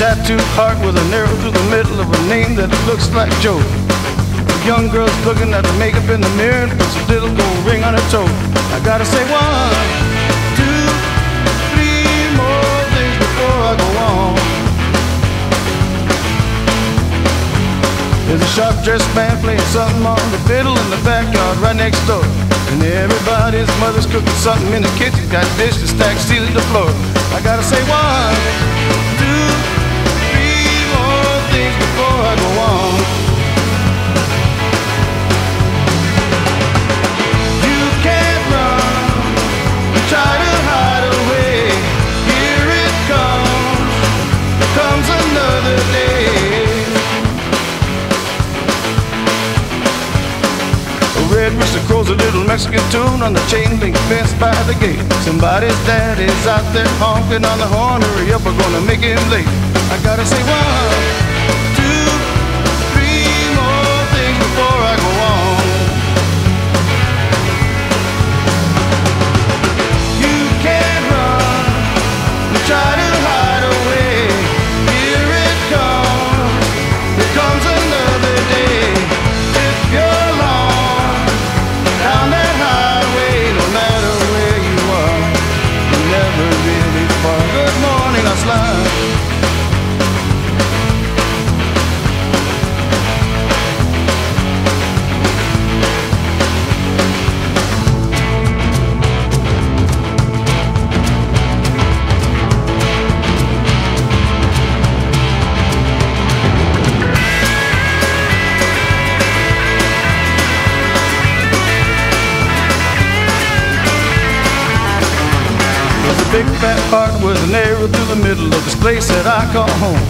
tattooed heart with an arrow through the middle of a name that looks like Joe. The young girl's looking at the makeup in the mirror and puts a little gold ring on her toe. I gotta say one, two, three more things before I go on. There's a sharp-dressed man playing something on the fiddle in the backyard right next door. And everybody's mother's cooking something in the kitchen, got dishes stacked, sealing the floor. I gotta say A red rooster crows a little Mexican tune on the chain link fence by the gate. Somebody's daddy's out there honking on the horn. Hurry up, we're gonna make him late. I gotta say one, big fat heart with an arrow through the middle of this place that I call home.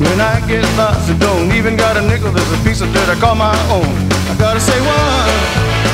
When I get lost and don't even got a nickel, there's a piece of dirt I call my own. I gotta say one,